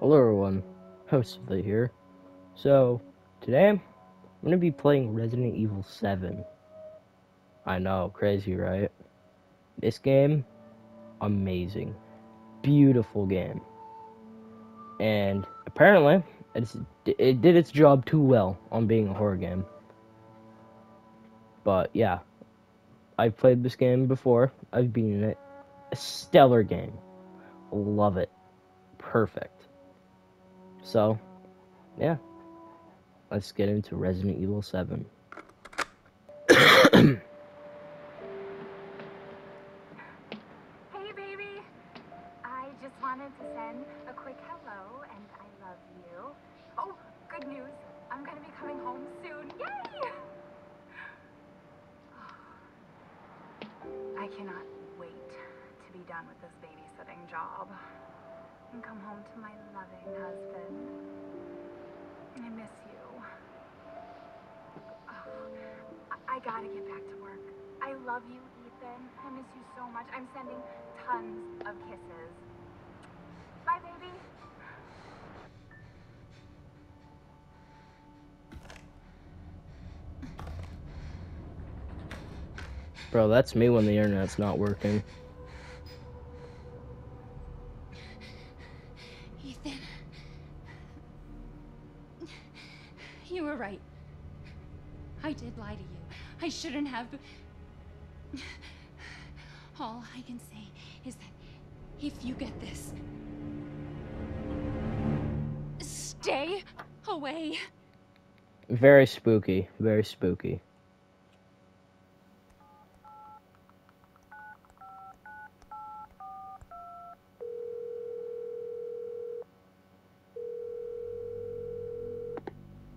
Hello everyone, Host of the here. So, today I'm gonna be playing Resident Evil 7. I know, crazy, right? This game, amazing. Beautiful game. And apparently, it did its job too well on being a horror game. But yeah, I've played this game before, I've been in it. A stellar game. Love it. Perfect. So, yeah. Let's get into Resident Evil 7. Hey, baby. I just wanted to send a quick hello and I love you. Oh, good news. I'm going to be coming home soon. Yay! I cannot wait to be done with this babysitting job and come home to my loving husband. I miss you. Oh, I gotta get back to work. I love you, Ethan. I miss you so much. I'm sending tons of kisses. Bye, baby. Bro, that's me when the internet's not working. Ethan. You were right. I did lie to you. I shouldn't have. All I can say is that if you get this, stay away. Very spooky. Very spooky.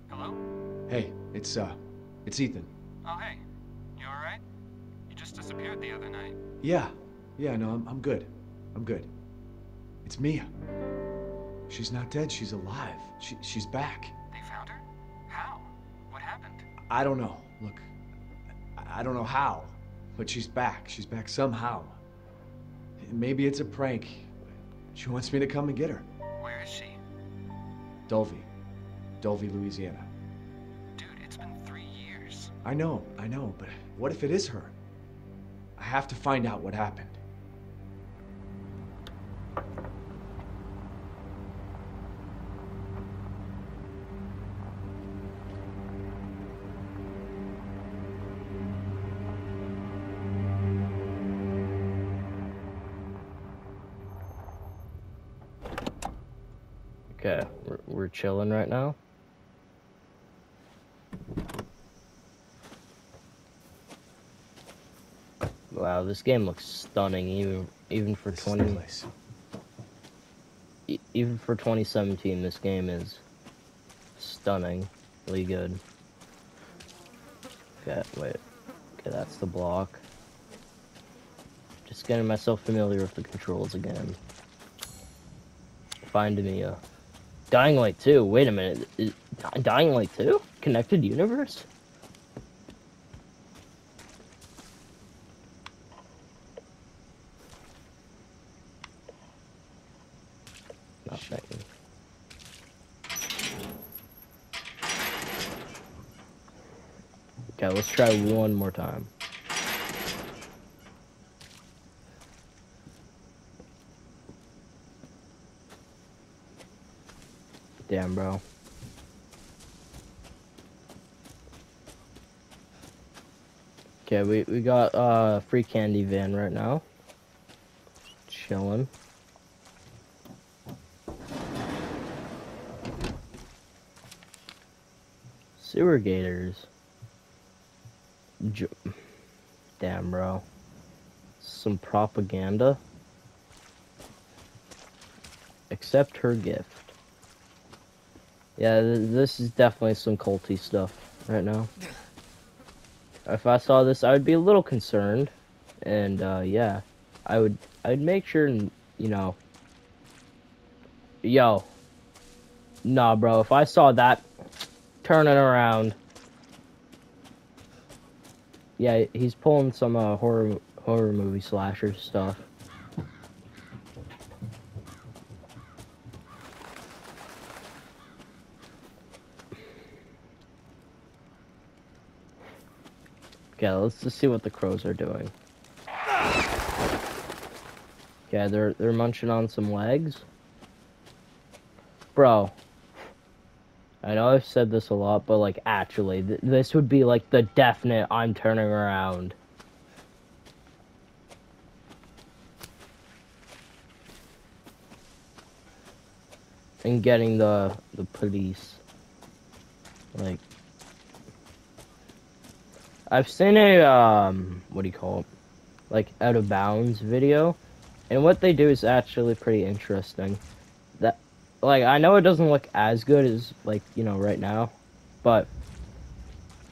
Hello? Hey, it's uh, it's Ethan. Oh, hey. You alright? You just disappeared the other night. Yeah, yeah, no, I'm, I'm good. I'm good. It's Mia. She's not dead. She's alive. She, she's back. They found her? How? What happened? I don't know. Look, I, don't know how, but she's back. She's back somehow. Maybe it's a prank. She wants me to come and get her. Where is she? Dulvey, Dulvey, Louisiana. Dude, it's been three years. I know, I know, but what if it is her? Have to find out what happened. Okay, we're, we're chilling right now. Wow, this game looks stunning, even even for This twenty, even for 2017. This game is stunningly good. Okay, wait. Okay, that's the block. Just getting myself familiar with the controls again. Find me a Dying Light 2. Wait a minute. Is, Dying Light 2? Connected universe? Nothing. Okay, let's try one more time. Damn, bro. Okay, we, we got uh free candy van right now. Chilling. Sewer gators. Damn, bro. Some propaganda. Accept her gift. Yeah, th- this is definitely some culty stuff right now. If I saw this, I would be a little concerned, and uh, yeah, I would I'd make sure, and you know, yo, nah, bro. If I saw that turning around, yeah, he's pulling some uh, horror horror movie slasher stuff. Yeah, let's just see what the crows are doing. Yeah, they're they're munching on some legs. Bro, I know I've said this a lot, but like actually, th this would be like the definite I'm turning around. And getting the the police. Like I've seen a um what do you call it? Like out of bounds video. And what they do is actually pretty interesting. Like I know it doesn't look as good as like, you know, right now, but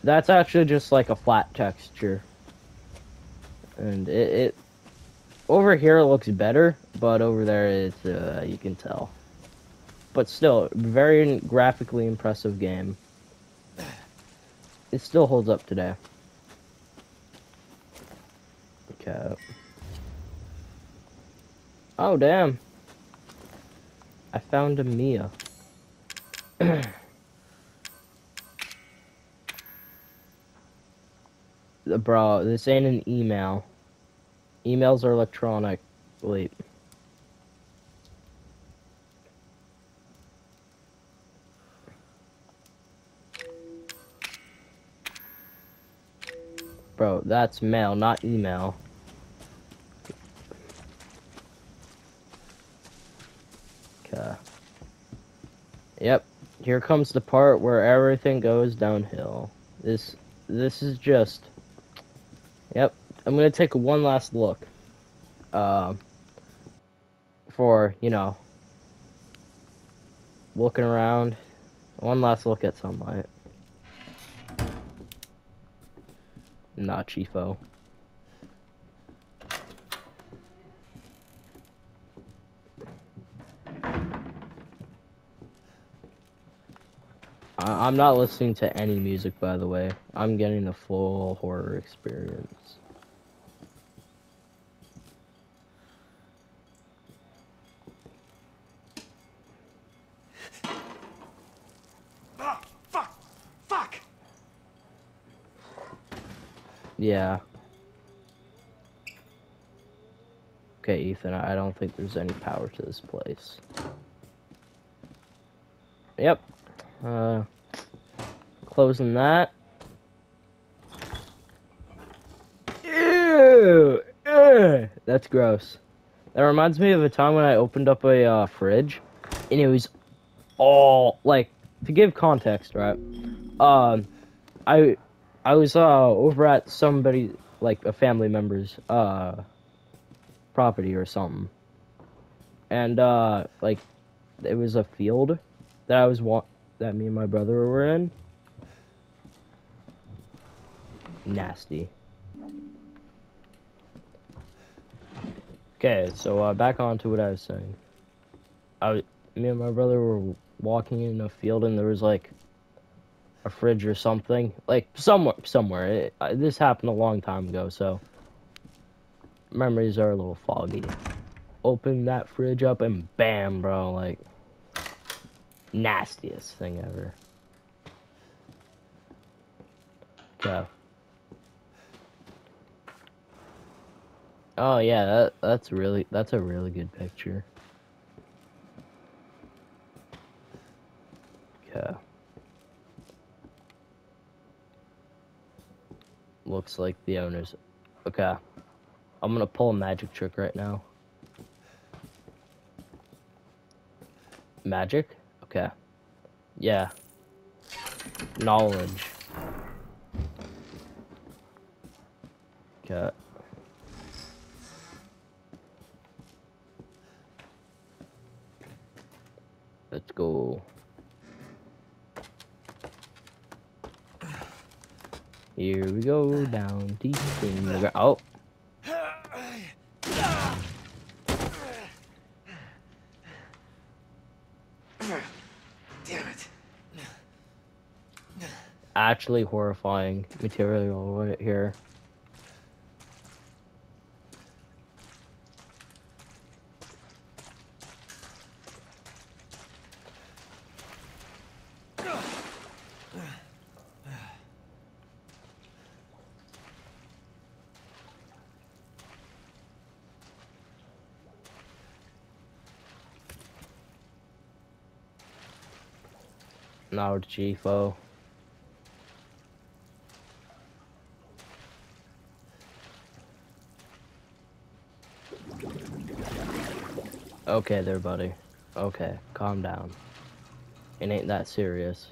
that's actually just like a flat texture. And it, it over here looks better, but over there it's uh, you can tell. But still, very graphically impressive game. It still holds up today. Okay. Oh, damn. I found a Mia. Uh, bro, this ain't an email. Emails are electronic. Wait. Bro, that's mail, not email. Okay. Yep. Here comes the part where everything goes downhill. This this is just Yep. I'm gonna take one last look. Um for, you know looking around. One last look at sunlight. Not Chifo. I I'm not listening to any music, by the way. I'm getting the full horror experience. Ah, fuck! Fuck! Yeah. Okay, Ethan, I don't think there's any power to this place. Yep. Uh, closing that. Ew! Ugh, that's gross. That reminds me of a time when I opened up a uh, fridge, and it was all like to give context, right? Um, I I was uh over at somebody like a family member's uh property or something. And uh like it was a field that I was wa- that me and my brother were in. Nasty. Okay, so uh back on to what I was saying. I me and my brother were walking in a field and there was like a fridge or something like somewhere somewhere it, uh, this happened a long time ago so memories are a little foggy open that fridge up and bam bro like nastiest thing ever okay oh yeah that, that's really that's a really good picture okay looks like the owners. Okay. I'm gonna pull a magic trick right now. Magic? Okay. Yeah. Knowledge. Okay. Let's go. Here we go, down deep in the ground. Oh, actually horrifying material right here. Now, GFO. Okay there, buddy. Okay, calm down. It ain't that serious.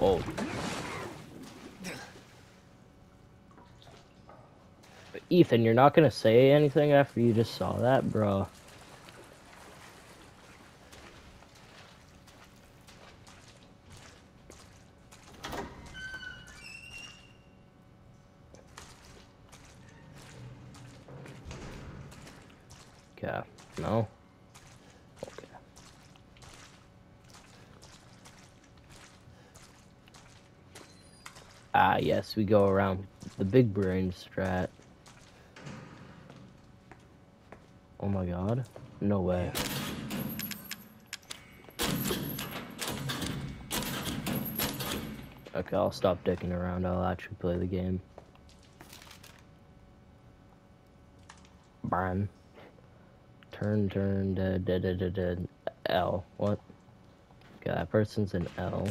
Oh. Ethan, you're not gonna say anything after you just saw that, bro. Okay, no? Okay. Ah, yes, we go around the big brain strat. Oh my god. No way. Okay, I'll stop dicking around. I'll actually play the game. Brian. Turn, turn, da, da, da, da, da, L. What? Okay, that person's an L.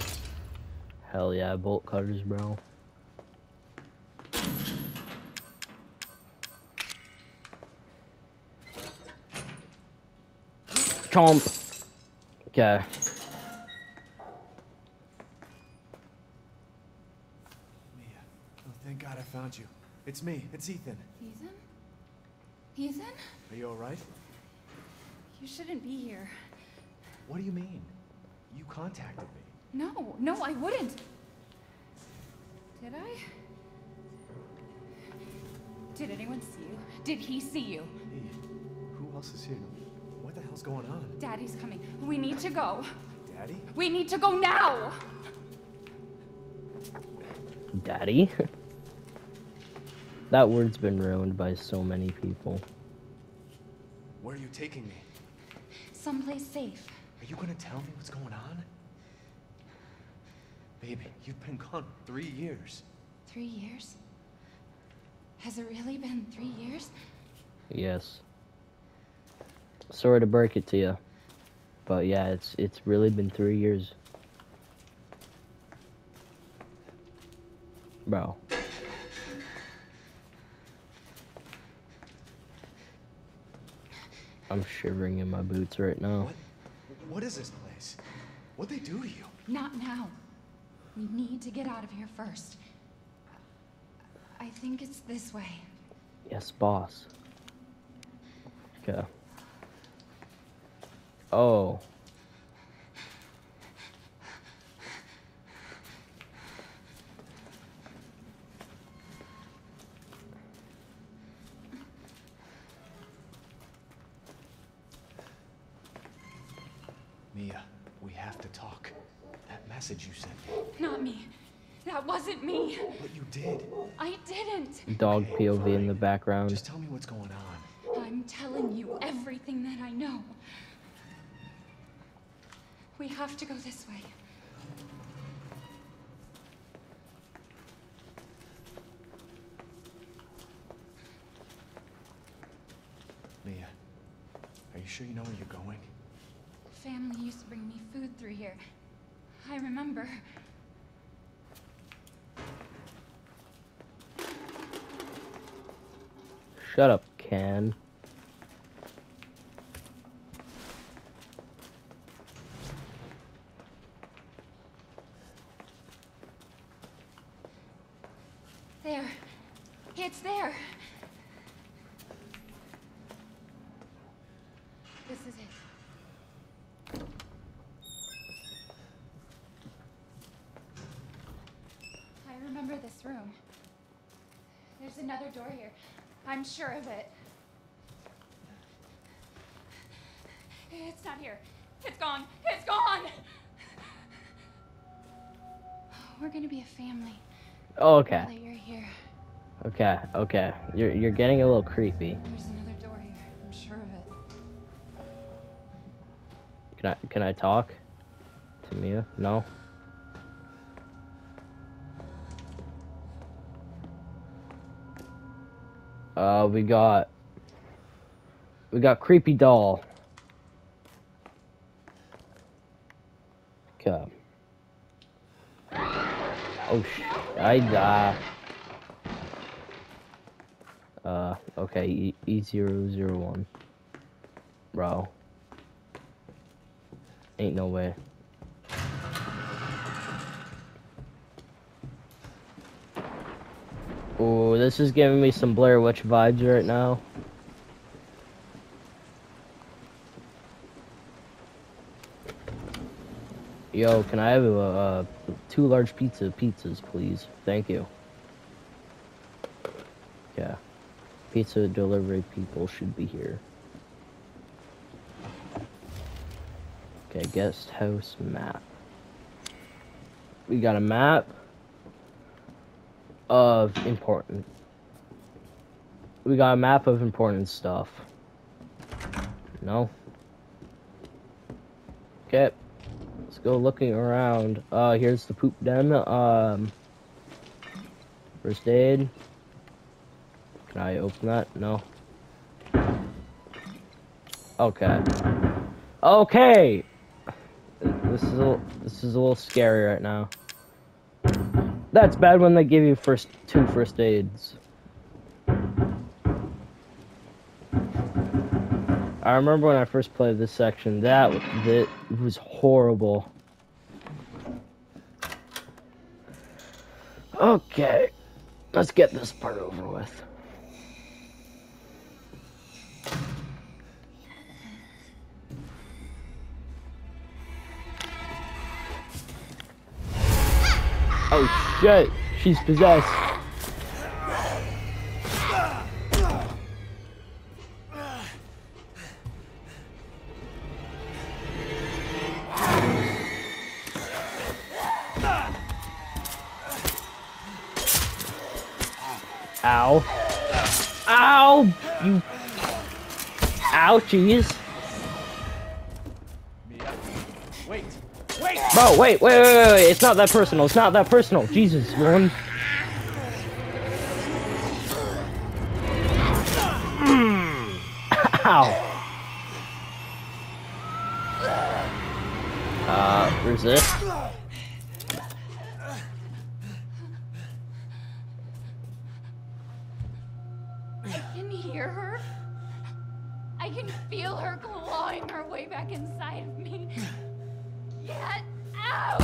Hell yeah, bolt cutters, bro. Chomp. Okay. Mia. Oh, thank God I found you. It's me. It's Ethan. Ethan? Ethan? Are you alright? You shouldn't be here. What do you mean? You contacted me. No, no, I wouldn't. Did I? Did anyone see you? Did he see you? Mia, who else is here? What the hell's going on? Daddy's coming. We need to go. Daddy? We need to go now! Daddy? that word's been ruined by so many people. Where are you taking me? Someplace safe. Are you gonna tell me what's going on? Baby, you've been gone three years. Three years? Has it really been three years? Yes. Sorry to break it to you. But yeah, it's it's really been three years. Bro. I'm shivering in my boots right now. What? What is this place? What'd they do to you? Not now. We need to get out of here first. I think it's this way. Yes, boss. Okay. Oh. Mia, we have to talk. That message you sent me. Not me. That wasn't me. But you did. I didn't. Dog Okay, POV in the background. Just tell me what's going on. I'm telling you everything that I know. We have to go this way. Mia, are you sure you know where you're going? Family used to bring me food through here. I remember. Shut up, Can. There. It's there. This is it. I remember this room. There's another door here. I'm sure of it. It's not here. It's gone. It's gone. We're gonna be a family. Oh, okay. Now that you're here. Okay, okay. You're you're getting a little creepy. There's another door here. I'm sure of it. Can I can I talk to Mia? No. Uh, we got We got creepy doll. Okay. Oh sh! I die. Uh, okay, E E zero zero one. Bro. Ain't no way. Oh, this is giving me some Blair Witch vibes right now. Yo, can I have a, uh, two large pizza pizzas, please? Thank you. Yeah. Pizza delivery people should be here. Okay, guest house map. We got a map of important. We got a map of important stuff. No? Okay. Let's go looking around. Uh, here's the poop den. Um, first aid. Can I open that? No. Okay. Okay. This is a this is a little scary right now. That's bad when they give you first two first aids. I remember when I first played this section. That that was horrible. Okay, let's get this part over with. Shit, she's possessed. Ow. Ow! You. Ouchies. Bro, wait, wait, wait, wait, wait. It's not that personal. It's not that personal. Jesus, one. Ow. Uh, resist. I can hear her. I can feel her clawing her way back inside of me. Get out!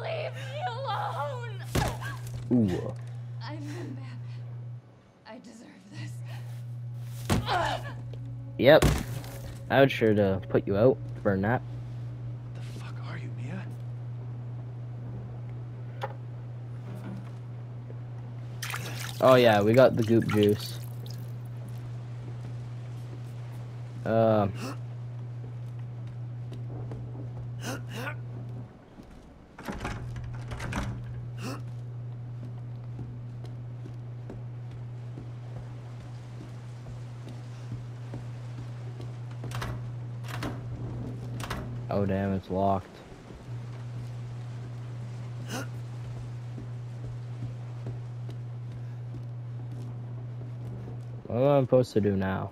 Leave me alone! Ooh. I've been bad. I deserve this. Yep. I would sure to put you out for a nap. The fuck are you, Mia? Oh yeah, we got the goop juice. Um. Oh damn, it's locked. What am I supposed to do now?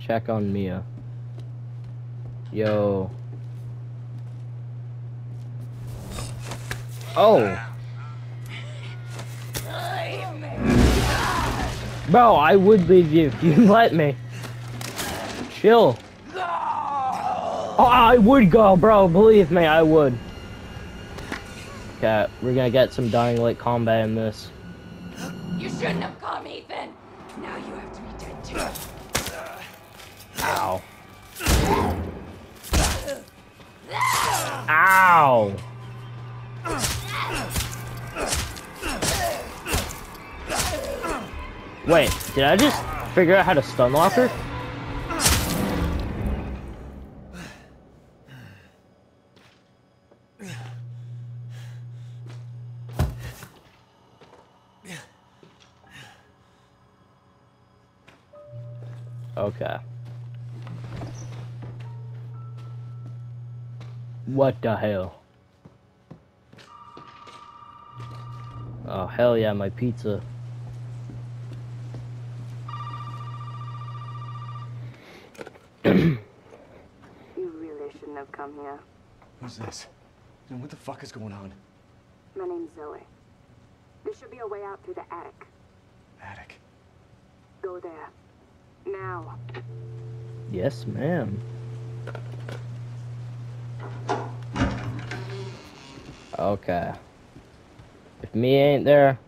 Check on Mia. Yo. Oh. Bro, I would leave you if you let me. Chill. Oh, I would go, bro. Believe me, I would. Okay, we're gonna get some Dying Light combat in this. You shouldn't have come, Ethan. Now you have to be dead too. Ow. Ow. Wait, did I just figure out how to stun lock her? Okay. What the hell? Oh, hell yeah, my pizza. You really shouldn't have come here. Who's this? And what the fuck is going on? My name's Zoe. There should be a way out through the attic. Attic. Go there. Now. Yes, ma'am. Okay. If me ain't there.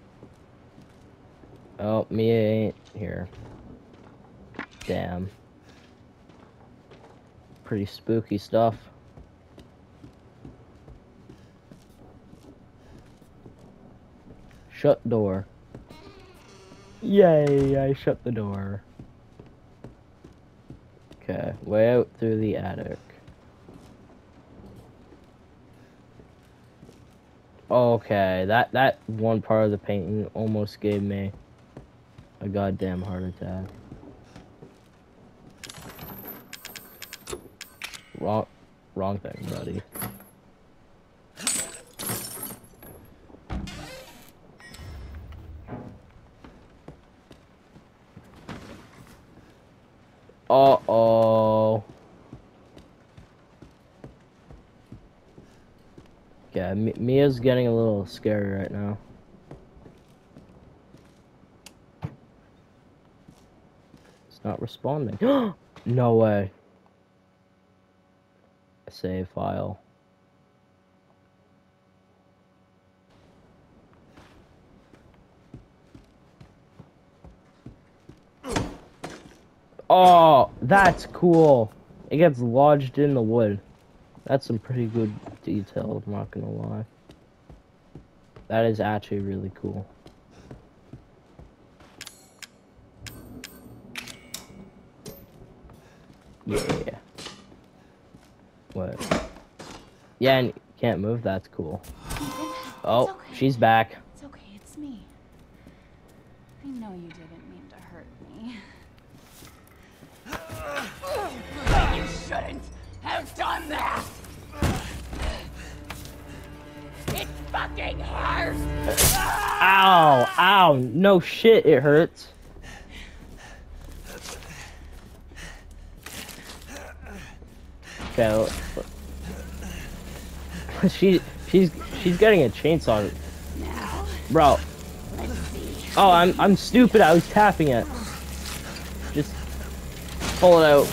Oh, me ain't here. Damn. Pretty spooky stuff. Shut door. Yay, I shut the door. Okay, way out through the attic. Okay, that that one part of the painting almost gave me a goddamn heart attack. Wrong, wrong thing, buddy. Uh oh. Yeah, Mi- Mia's getting a little scary right now. It's not responding. no way. Save file. Oh, that's cool. It gets lodged in the wood. That's some pretty good detail, I'm not gonna lie. That is actually really cool. Yeah. What? Yeah, and can't move, that's cool. Oh, she's back. Fucking! Ow, ow, no shit, it hurts. Okay, she she's she's getting a chainsaw, bro. Oh, I'm I'm stupid. I was tapping it. Just pull it out.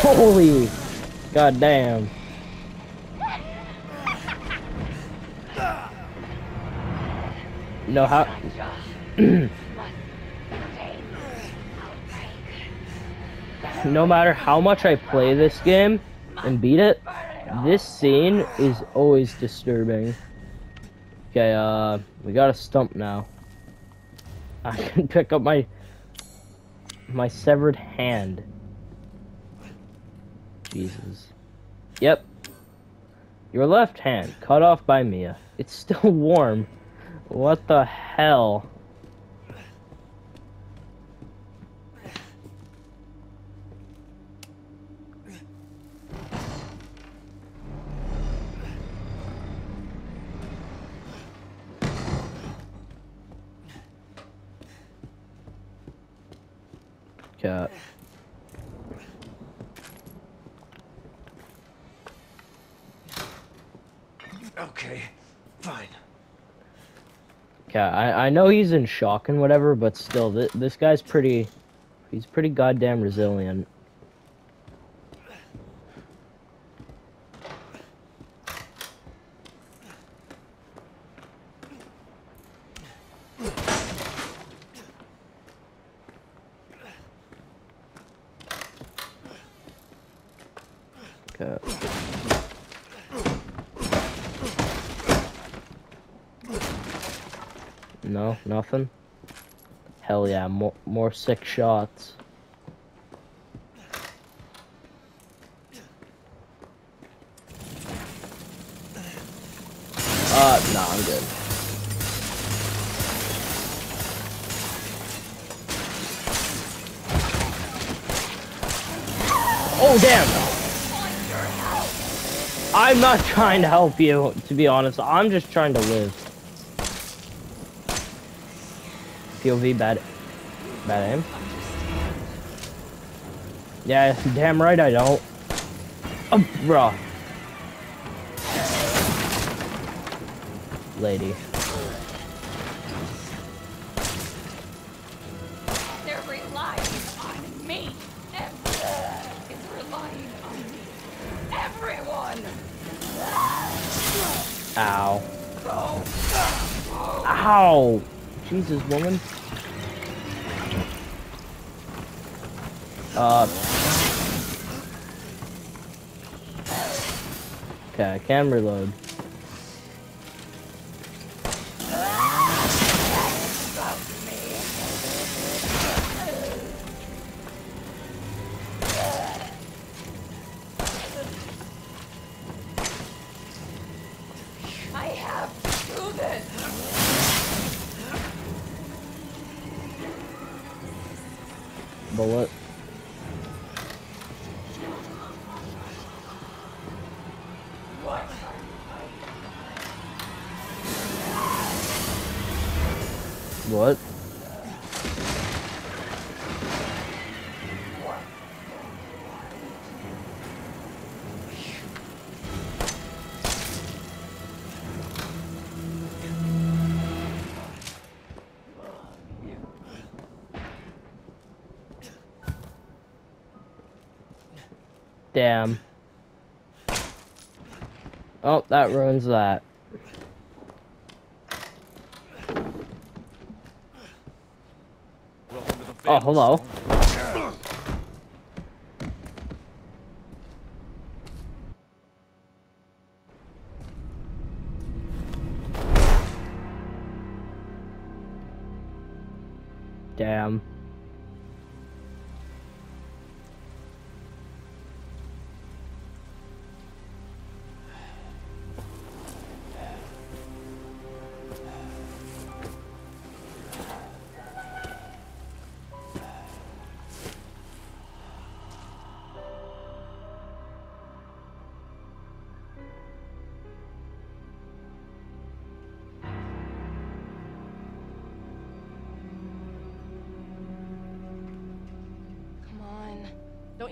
Holy, goddamn. No how. no matter how much I play this game and beat it, this scene is always disturbing. Okay, uh, we got a stump now. I can pick up my my severed hand. Jesus. Yep. Your left hand, cut off by Mia. It's still warm. What the hell? Cat. I I know he's in shock and whatever, but still, th this guy's pretty. He's pretty goddamn resilient. Okay. No, nothing. Hell yeah, more more sick shots. Uh, no, I'm good. Oh damn! I'm not trying to help you, to be honest. I'm just trying to live. POV bad, bad aim. Yeah, damn right I don't. Oh, bruh. Lady. They're relying on me. Everyone is relying on me. Everyone. Ow. Ow! Jesus, woman. Uh. Okay, I can reload. Damn. Oh, that ruins that. Oh, hello.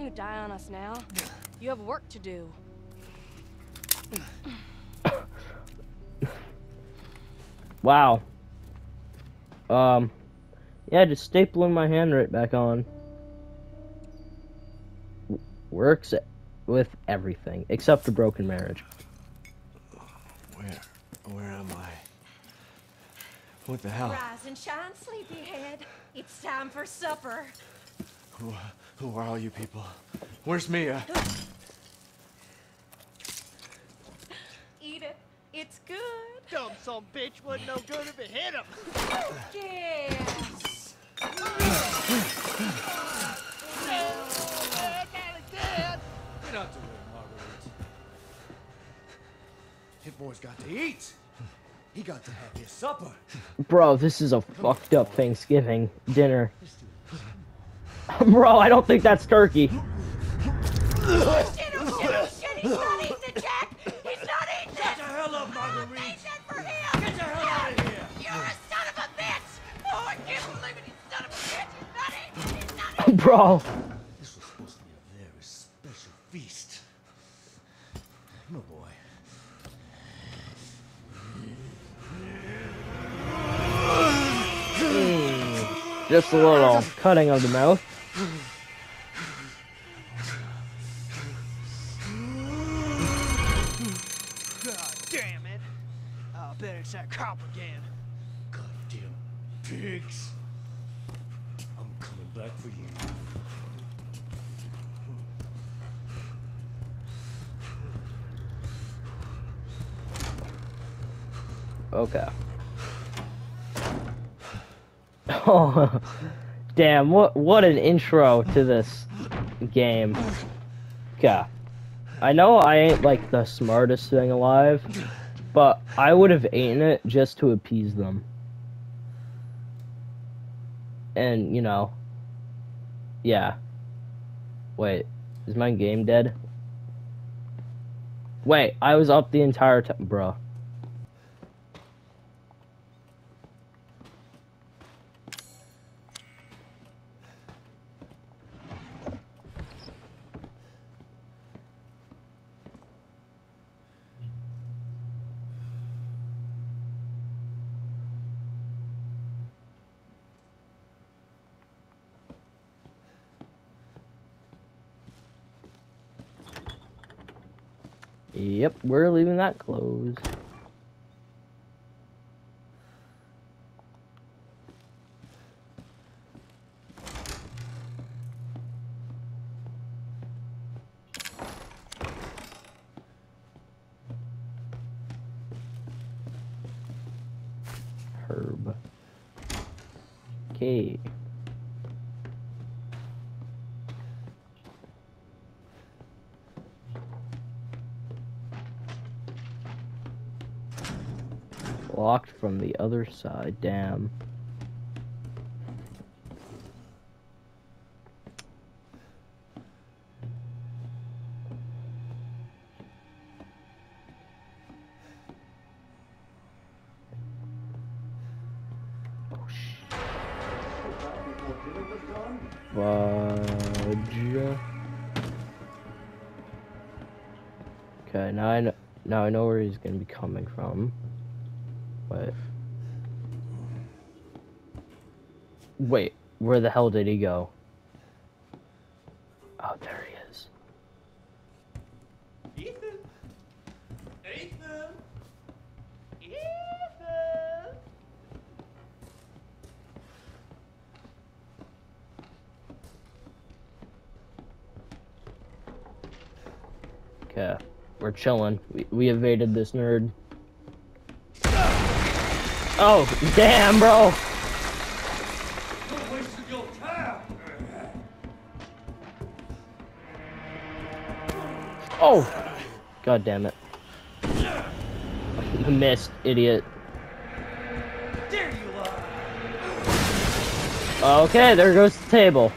You die on us now. You have work to do. Wow. Um, yeah, just stapling my hand right back on. W- Works with everything except a broken marriage. Where? Where am I? What the hell? Rise and shine, sleepyhead. It's time for supper. Who, who are all you people? Where's Mia? Eat it. It's good. Dumb some bitch wasn't no good if it hit him. Yes. Get out the way, Marguerite. Hit boy's got to eat. He got to have his supper. Bro, this is a fucked up Thanksgiving dinner. Bro, I don't think that's turkey. Bro. This was supposed to be a very special feast. No boy. Just a little cutting of the mouth. Damn! What what an intro to this game. Yeah, I know I ain't like the smartest thing alive, but I would have eaten it just to appease them. And you know, yeah. Wait, is my game dead? Wait, I was up the entire time, bro. Yep, we're leaving that closed. Herb. Okay. Locked from the other side, damn. Fudge. Okay, now I know, now I know where he's gonna be coming from. But wait, where the hell did he go? Oh, there he is. Ethan! Ethan! Ethan! Okay, we're chilling. We, we evaded this nerd. Oh, damn, bro. God damn it. Missed, idiot. There you are! Okay, there goes the table.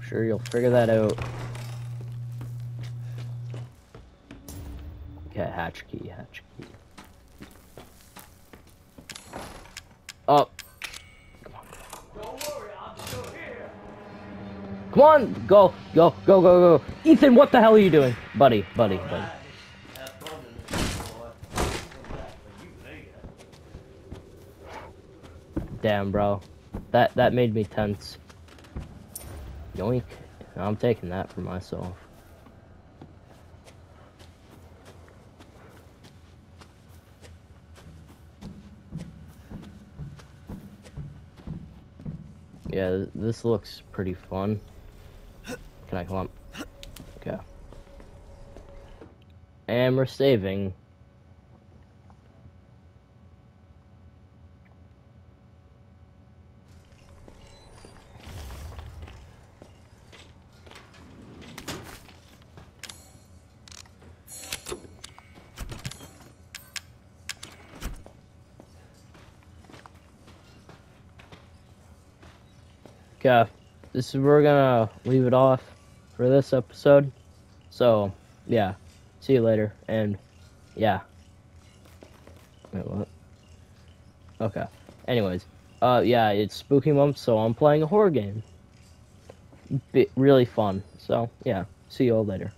Sure, you'll figure that out. Okay, hatch key, hatch key. Oh. Come on, go, go, go, go, go. Ethan, what the hell are you doing? Buddy, buddy, buddy. Damn, bro. That that made me tense. Yoink. I'm taking that for myself. Yeah, this looks pretty fun. Can I come? Okay. And we're saving. Okay, this is we're gonna leave it off for this episode. So, yeah, see you later, and yeah. Wait, what? Okay. Anyways, uh, yeah, it's spooky month, so I'm playing a horror game. Bi really fun. So, yeah, see you all later.